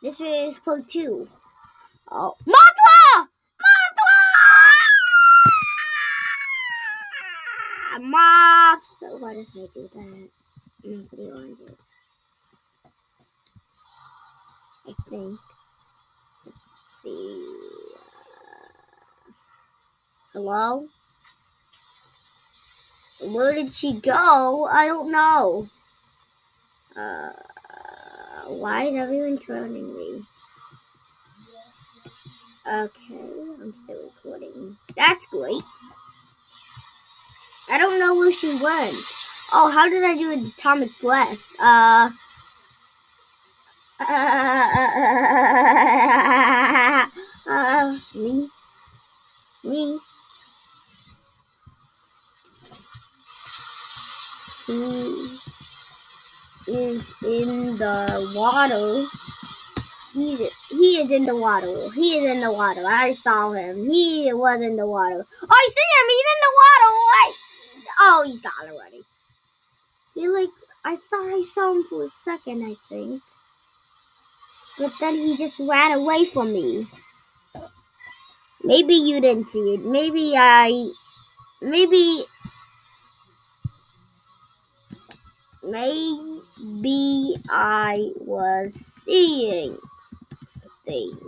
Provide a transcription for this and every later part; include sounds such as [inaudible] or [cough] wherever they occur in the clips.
This is part two. Oh, Mothra! Mothra! Moth. Why does I do that? Nobody wanted. I think. Let's see. Uh, hello? Where did she go? I don't know. Uh, why is everyone trolling me? Okay, I'm still recording. That's great. I don't know where she went. Oh, how did I do an atomic breath? Uh. Uh, [laughs] [laughs] uh, me, me. He is in the water. He, he is in the water. He is in the water. I saw him. He was in the water. I see him. He's in the water. What? Oh, he's gone already. See, like, I thought I saw him for a second, I think. But then he just ran away from me. Maybe you didn't see it. Maybe I. Maybe. Maybe I was seeing things.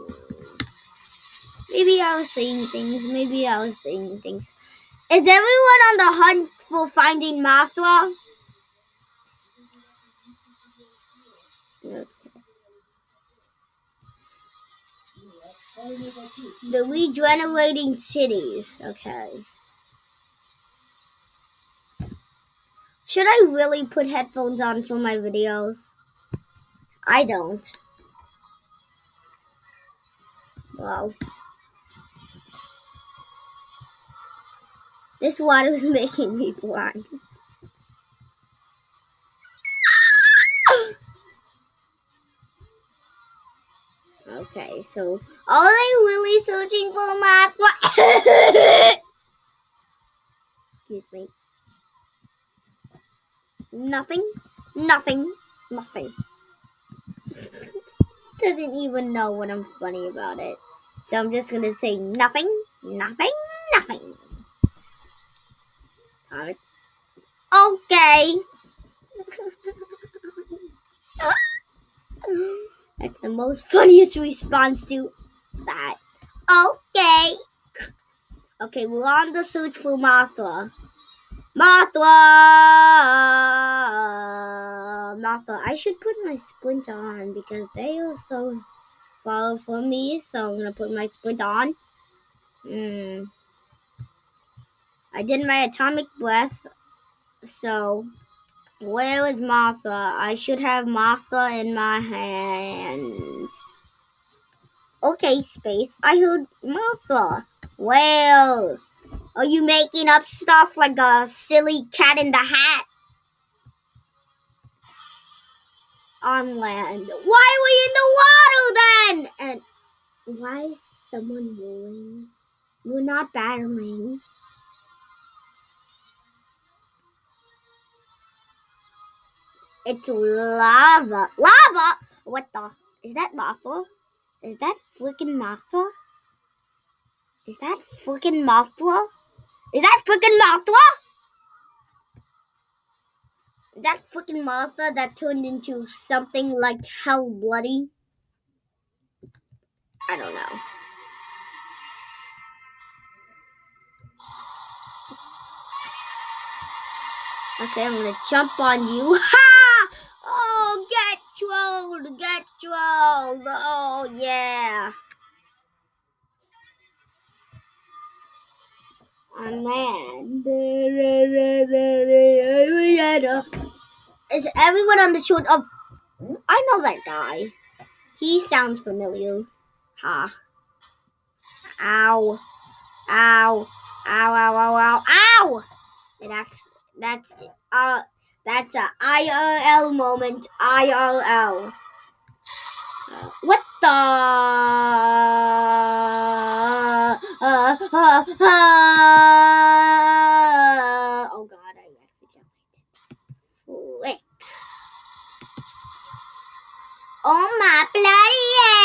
Maybe I was seeing things. Maybe I was seeing things. Is everyone on the hunt for finding Mothra? The regenerating cities. Okay. Should I really put headphones on for my videos? I don't. Wow. This water is [laughs] making me blind. Okay, so are they really searching for my [laughs] Excuse me. Nothing, nothing, nothing. [laughs] Doesn't even know what I'm funny about it. So I'm just gonna say nothing, nothing, nothing. Okay. [laughs] That's the most funniest response to that. Okay. Okay, we're on the search for Mothra. Mothra! Mothra. I should put my splint on because they are so far from me. So I'm gonna put my splint on. Hmm. I did my atomic breath. So where is Martha? I should have Martha in my hands. Okay, Space. I heard Martha. Well, are you making up stuff like a silly cat in the hat? On land. Why are we in the water then? And why is someone rolling? We're not battling. It's lava. Lava? What the? Is that Mothra? Is that freaking Mothra? Is that freaking Mothra? Is that freaking Mothra? That freaking Mothra that turned into something like hell bloody? I don't know. Okay, I'm gonna jump on you. [laughs] Ha! Oh, get trolled, get trolled. Oh, yeah. On land. Is everyone on the short of. I know that guy. He sounds familiar. Ha. Ow. Ow. Ow, ow, ow, ow, ow! It actually. That's uh that's a IRL moment. IRL. What the? uh, uh, oh god, I actually jumped. Flick. Oh my bloody ass.